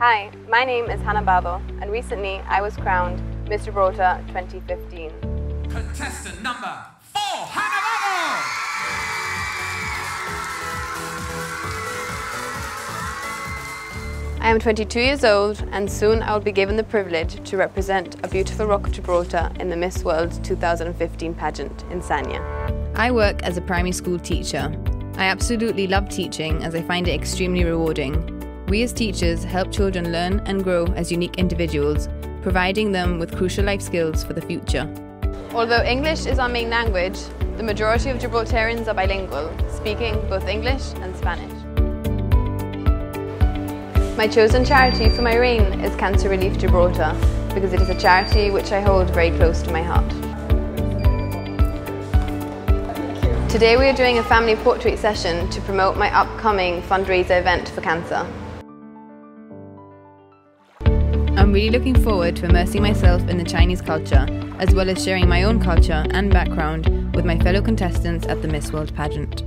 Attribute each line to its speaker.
Speaker 1: Hi, my name is Hannah Bado, and recently I was crowned Miss Gibraltar 2015.
Speaker 2: Contestant number four, Hannah Bado!
Speaker 1: I am 22 years old and soon I will be given the privilege to represent a beautiful rock of Gibraltar in the Miss World 2015 pageant in Sanya.
Speaker 3: I work as a primary school teacher. I absolutely love teaching as I find it extremely rewarding. We as teachers help children learn and grow as unique individuals, providing them with crucial life skills for the future.
Speaker 1: Although English is our main language, the majority of Gibraltarians are bilingual, speaking both English and Spanish. My chosen charity for my reign is Cancer Relief Gibraltar because it is a charity which I hold very close to my heart. Today we are doing a family portrait session to promote my upcoming fundraiser event for cancer.
Speaker 3: I'm really looking forward to immersing myself in the Chinese culture, as well as sharing my own culture and background with my fellow contestants at the Miss World pageant.